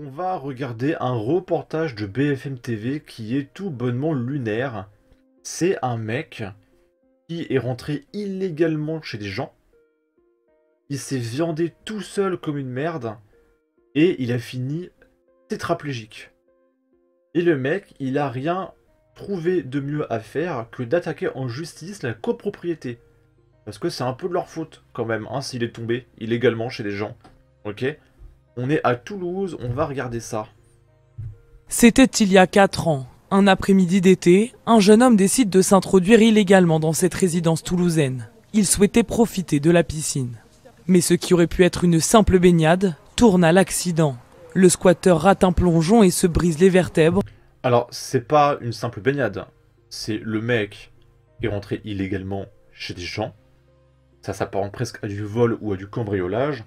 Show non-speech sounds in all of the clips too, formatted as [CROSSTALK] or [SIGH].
On va regarder un reportage de BFM TV qui est tout bonnement lunaire. C'est un mec qui est rentré illégalement chez des gens. Il s'est viandé tout seul comme une merde. Et il a fini tétraplégique. Et le mec, il a rien trouvé de mieux à faire que d'attaquer en justice la copropriété. Parce que c'est un peu de leur faute quand même, hein, s'il est tombé illégalement chez des gens. Ok? On est à Toulouse, on va regarder ça. C'était il y a 4 ans. Un après-midi d'été, un jeune homme décide de s'introduire illégalement dans cette résidence toulousaine. Il souhaitait profiter de la piscine. Mais ce qui aurait pu être une simple baignade tourne à l'accident. Le squatter rate un plongeon et se brise les vertèbres. Alors, c'est pas une simple baignade. C'est le mec qui est rentré illégalement chez des gens. Ça s'apparente presque à du vol ou à du cambriolage.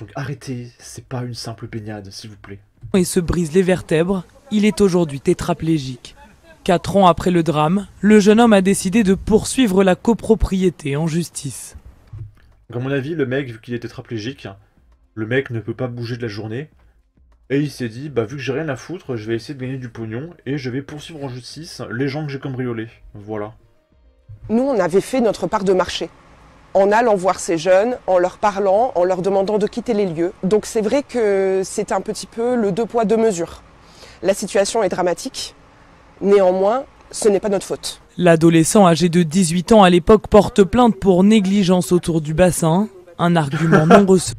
Donc arrêtez, c'est pas une simple baignade, s'il vous plaît. Et se brise les vertèbres. Il est aujourd'hui tétraplégique. Quatre ans après le drame, le jeune homme a décidé de poursuivre la copropriété en justice. Donc à mon avis, le mec, vu qu'il est tétraplégique, le mec ne peut pas bouger de la journée. Et il s'est dit, bah vu que j'ai rien à foutre, je vais essayer de gagner du pognon et je vais poursuivre en justice les gens que j'ai cambriolés. Voilà. Nous, on avait fait notre part de marché en allant voir ces jeunes, en leur parlant, en leur demandant de quitter les lieux. Donc c'est vrai que c'est un petit peu le deux poids, deux mesures. La situation est dramatique, néanmoins, ce n'est pas notre faute. L'adolescent âgé de 18 ans à l'époque porte plainte pour négligence autour du bassin, un argument non [LAUGHS] reçu.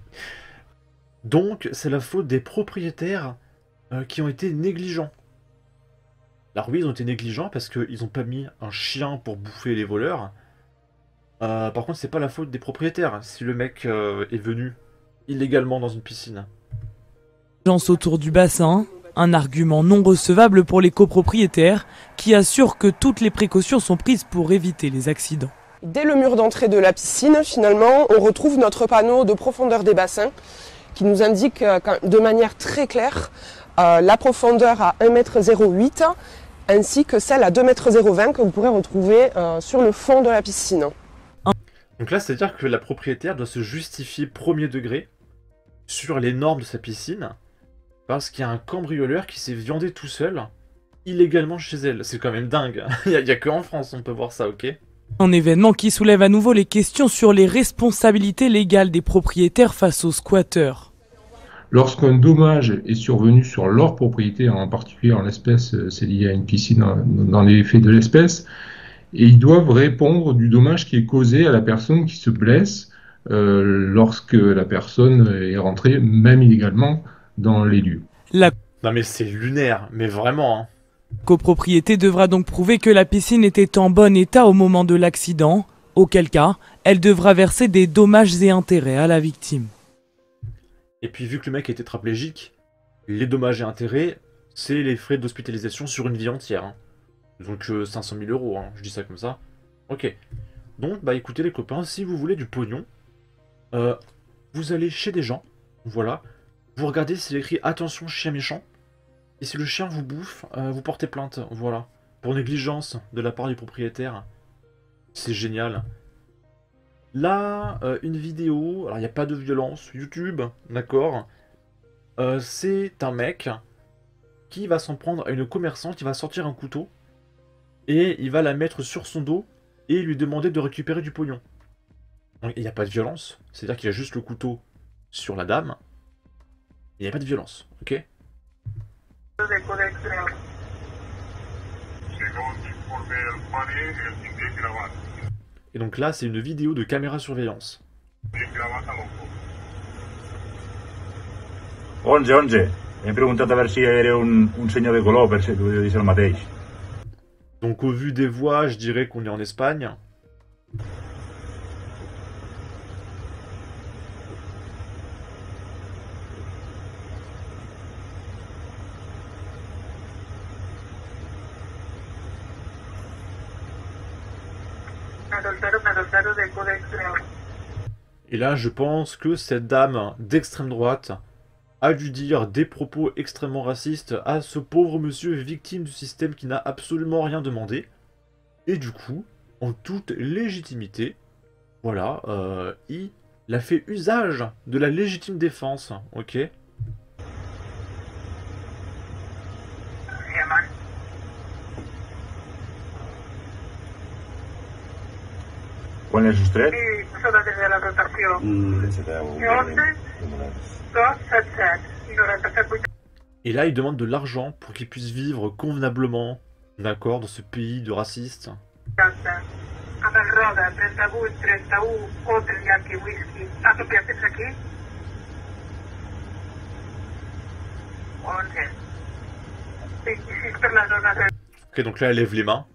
Donc c'est la faute des propriétaires euh, qui ont été négligents. Alors oui, ils ont été négligents parce qu'ils n'ont pas mis un chien pour bouffer les voleurs. Euh, par contre, c'est pas la faute des propriétaires si le mec euh, est venu illégalement dans une piscine. Négligence autour du bassin, un argument non recevable pour les copropriétaires qui assurent que toutes les précautions sont prises pour éviter les accidents. Dès le mur d'entrée de la piscine, finalement, on retrouve notre panneau de profondeur des bassins qui nous indique euh, de manière très claire euh, la profondeur à 1,08 m ainsi que celle à 2,20 m que vous pourrez retrouver euh, sur le fond de la piscine. Donc là, c'est-à-dire que la propriétaire doit se justifier premier degré sur les normes de sa piscine parce qu'il y a un cambrioleur qui s'est viandé tout seul illégalement chez elle. C'est quand même dingue. [LAUGHS] Il n'y a, que en France on peut voir ça, ok? Un événement qui soulève à nouveau les questions sur les responsabilités légales des propriétaires face aux squatteurs. Lorsqu'un dommage est survenu sur leur propriété, en particulier en l'espèce, c'est lié à une piscine dans les faits de l'espèce, et ils doivent répondre du dommage qui est causé à la personne qui se blesse euh, lorsque la personne est rentrée, même illégalement, dans les lieux. La Non mais c'est lunaire, mais vraiment. Hein. copropriété devra donc prouver que la piscine était en bon état au moment de l'accident, auquel cas elle devra verser des dommages et intérêts à la victime. Et puis vu que le mec est tétraplégique, les dommages et intérêts, c'est les frais d'hospitalisation sur une vie entière. hein. Donc euh, 500 000 euros, hein, je dis ça comme ça. Ok. Donc bah écoutez les copains, si vous voulez du pognon, euh, vous allez chez des gens, voilà, vous regardez s'il écrit attention chien méchant, et si le chien vous bouffe, euh, vous portez plainte, voilà, pour négligence de la part du propriétaire. C'est génial. Là, euh, une vidéo, alors il n'y a pas de violence, YouTube, d'accord. C'est un mec qui va s'en prendre à une commerçante, qui va sortir un couteau, et il va la mettre sur son dos, et lui demander de récupérer du pognon. Il n'y a pas de violence, c'est-à-dire qu'il a juste le couteau sur la dame, il n'y a pas de violence, ok? Et donc là, c'est une vidéo de caméra surveillance. 11, 11. Hem preguntat a veure si era un, un senyor de color, per si tu dir el mateix. Donc au vu des voix, je dirais qu'on est en Espagne. Et là, je pense que cette dame d'extrême droite a dû dire des propos extrêmement racistes à ce pauvre monsieur victime du système qui n'a absolument rien demandé. Et du coup, en toute légitimité, voilà, euh, il a fait usage de la légitime défense, ok? La 11, 2, 7, 7, 97, 8. Et là, il demande de l'argent pour qu'il puisse vivre convenablement, d'accord, dans ce pays de racistes. 80. Amb el Roda, 38, 31, Hotel Yankee Whisky. Tu tens aquí? 11. 26 per la zona del Ok, donc là, elle lève les mains.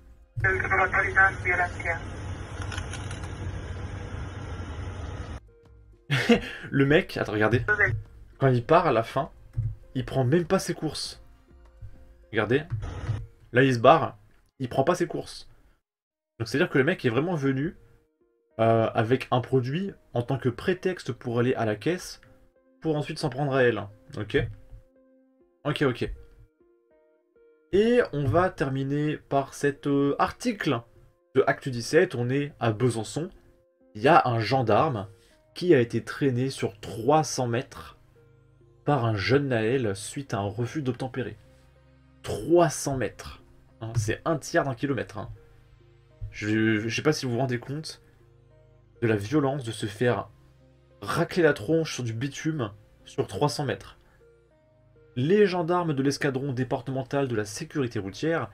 [LAUGHS] Le mec, attends, regardez. Quand il part à la fin, il prend même pas ses courses. Regardez. Là, il se barre. Il prend pas ses courses. Donc, c'est-à-dire que le mec est vraiment venu euh, avec un produit en tant que prétexte pour aller à la caisse pour ensuite s'en prendre à elle. Ok? Ok, ok. Et on va terminer par cet euh, article de Acte 17. On est à Besançon. Il y a un gendarme qui a été traîné sur 300 mètres par un jeune Naël suite à un refus d'obtempérer. 300 mètres. hein, c'est un tiers d'un kilomètre. hein. Je, je sais pas si vous vous rendez compte de la violence de se faire racler la tronche sur du bitume sur 300 mètres. Les gendarmes de l'escadron départemental de la sécurité routière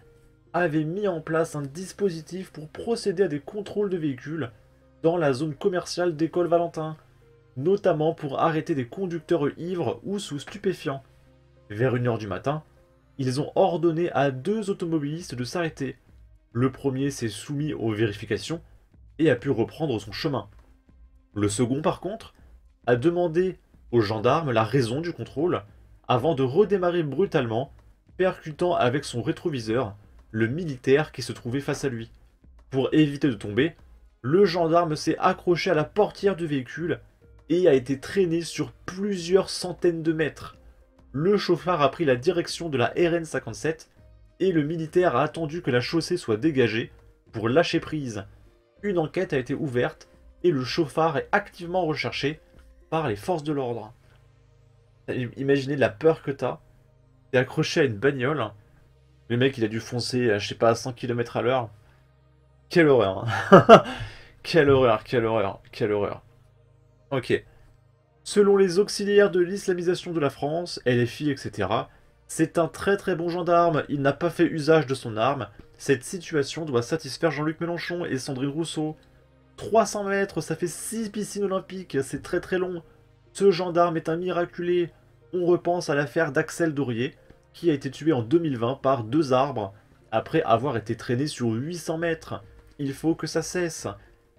avaient mis en place un dispositif pour procéder à des contrôles de véhicules dans la zone commerciale d'école Valentin, notamment pour arrêter des conducteurs ivres ou sous stupéfiants. Vers 1h du matin, ils ont ordonné à deux automobilistes de s'arrêter. Le premier s'est soumis aux vérifications et a pu reprendre son chemin. Le second, par contre, a demandé aux gendarmes la raison du contrôle avant de redémarrer brutalement, percutant avec son rétroviseur le militaire qui se trouvait face à lui. Pour éviter de tomber, le gendarme s'est accroché à la portière du véhicule et a été traîné sur plusieurs centaines de mètres. Le chauffard a pris la direction de la RN 57 et le militaire a attendu que la chaussée soit dégagée pour lâcher prise. Une enquête a été ouverte et le chauffard est activement recherché par les forces de l'ordre. Imaginez la peur que t'as. T'es accroché à une bagnole. Le mec il a dû foncer à je sais pas à 100 km à l'heure. Quelle horreur. hein. [LAUGHS] quelle horreur, quelle horreur, quelle horreur. Ok. Selon les auxiliaires de l'islamisation de la France, LFI, etc., c'est un très très bon gendarme, il n'a pas fait usage de son arme. Cette situation doit satisfaire Jean-Luc Mélenchon et Sandrine Rousseau. 300 mètres, ça fait 6 piscines olympiques, c'est très très long. Ce gendarme est un miraculé. On repense à l'affaire d'Axel Dorier, qui a été tué en 2020 par deux arbres, après avoir été traîné sur 800 mètres. Il faut que ça cesse.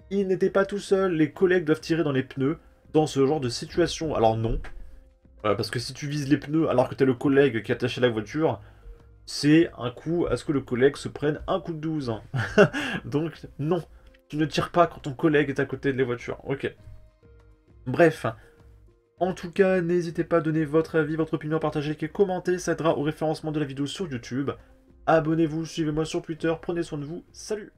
Il n'était pas tout seul, les collègues doivent tirer dans les pneus dans ce genre de situation. Alors non. Euh, parce que si tu vises les pneus alors que t'es le collègue qui attaché la voiture, c'est un coup à ce que le collègue se prenne un coup de 12. [LAUGHS] Donc non. Tu ne tires pas quand ton collègue est à côté de les voitures. Ok. Bref. En tout cas, n'hésitez pas à donner votre avis, votre opinion, partager, liker, commenter, ça aidera au référencement de la vidéo sur YouTube. Abonnez-vous, suivez-moi sur Twitter, prenez soin de vous, salut